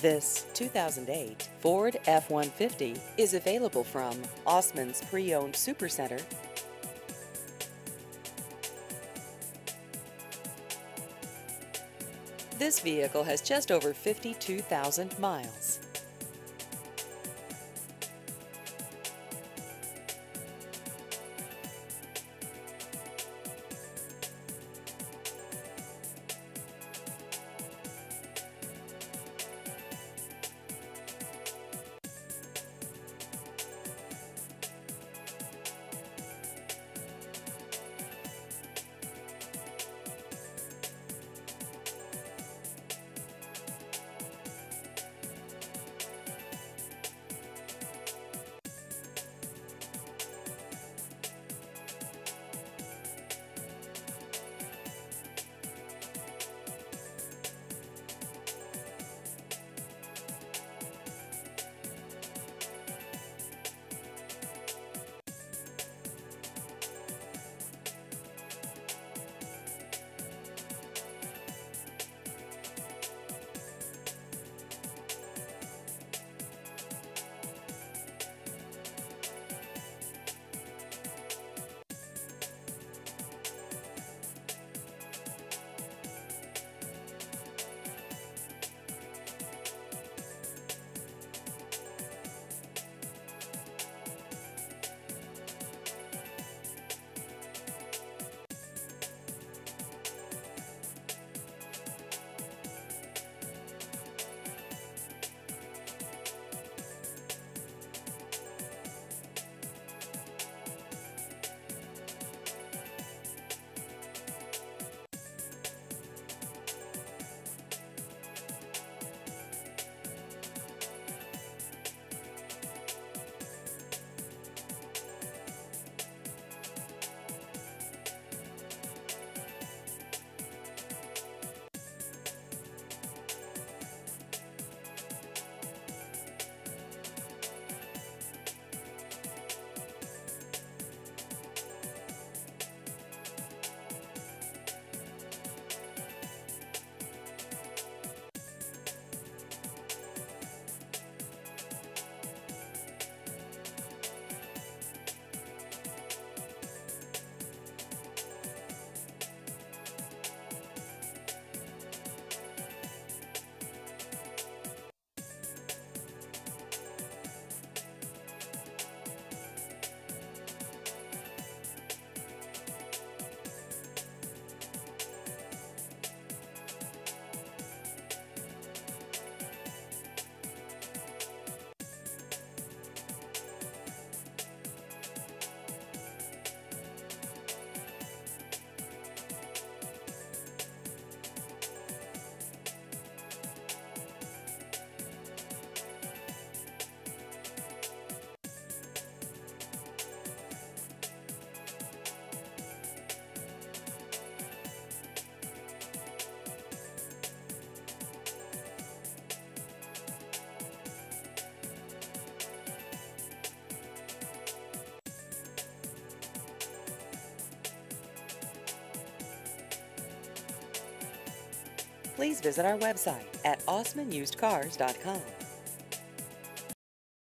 This 2008 Ford F-150 is available from Osman's Pre-Owned Supercenter. This vehicle has just over 52,000 miles. Please visit our website at osmanusedcars.com.